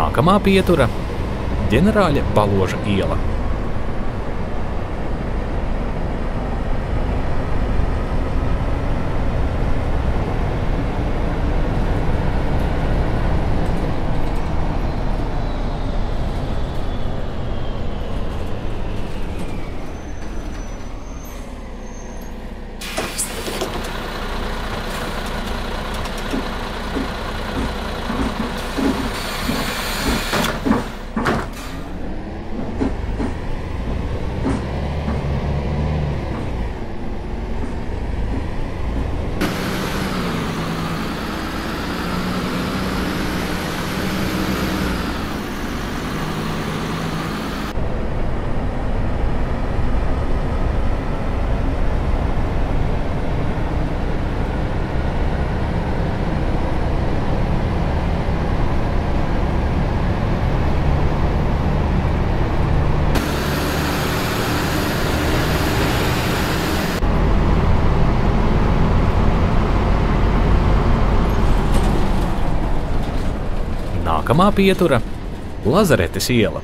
Nākamā pietura - ģenerāļa Baloža iela. Nākamā pietura - Lazaretes iela.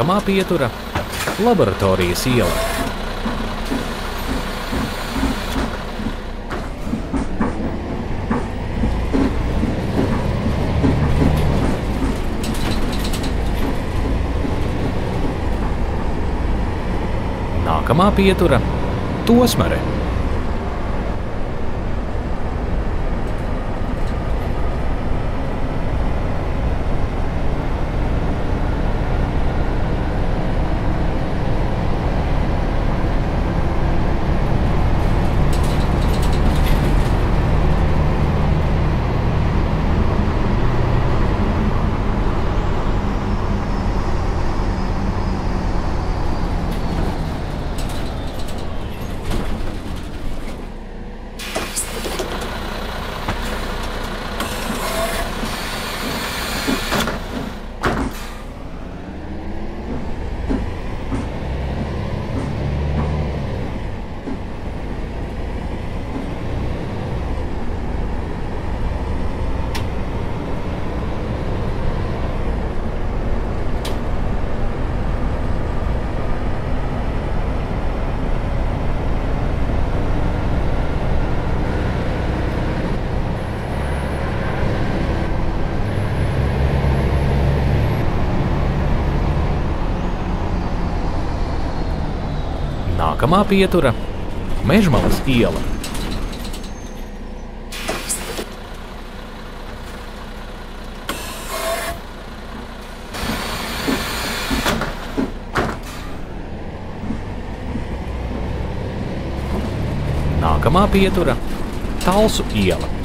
Nākamā pietura - laboratorijas iela. Nākamā pietura - Tosmare. Nākamā pietura - Mežmalas iela. Nākamā pietura - Talsu iela.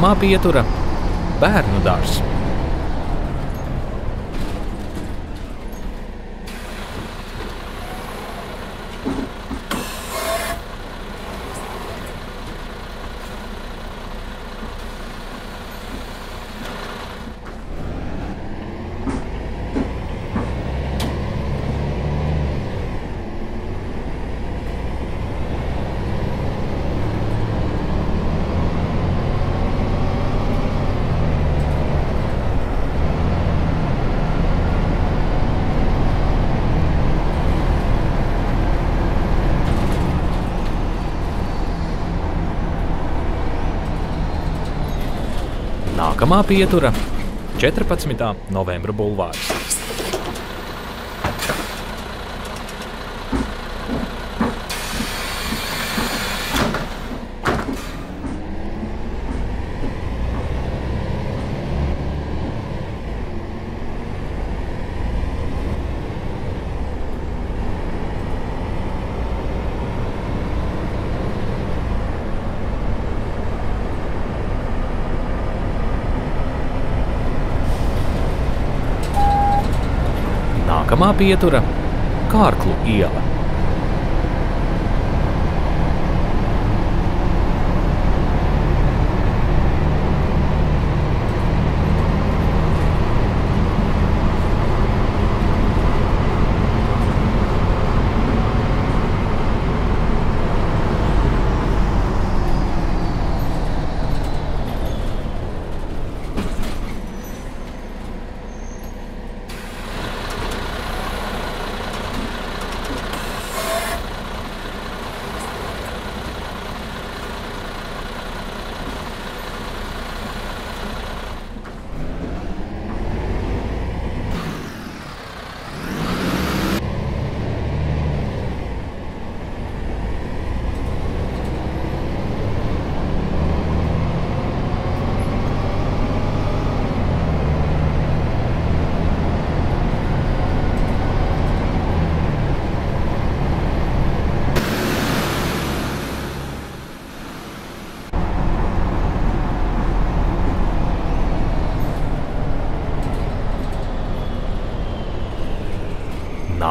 Nākamā pietura - bērnu dārzs. Nākamā pietura - 14. novembra bulvārs. Nākamā pietura - Kārklu iela.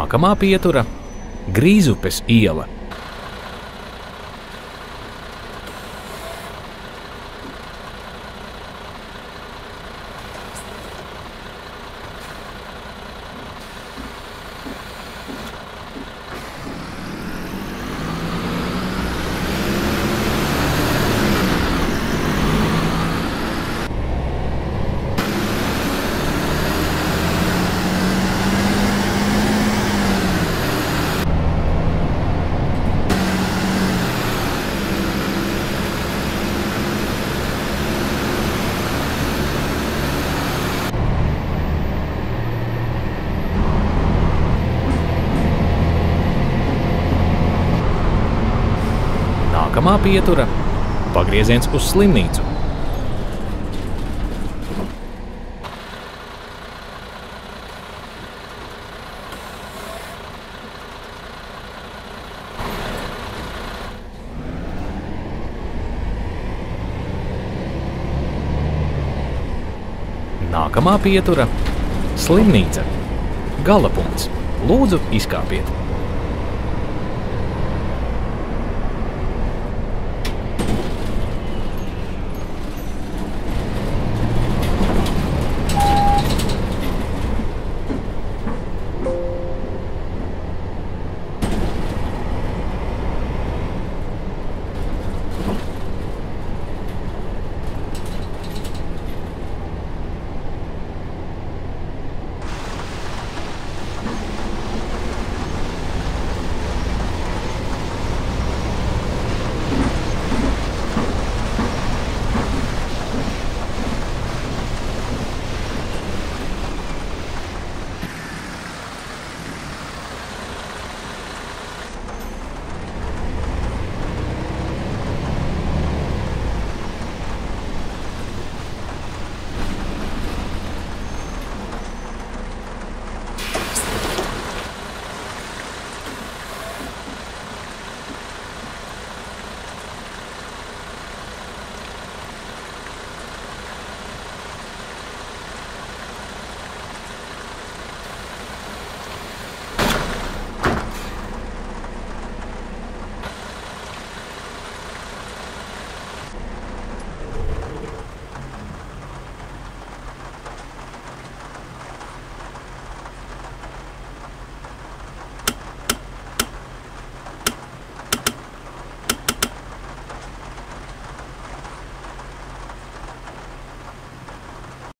Nākamā pietura - Grīzupes iela. Nākamā pietura - pagrieziens uz slimnīcu. Nākamā pietura - slimnīca. Gala punkts. Lūdzu, izkāpiet!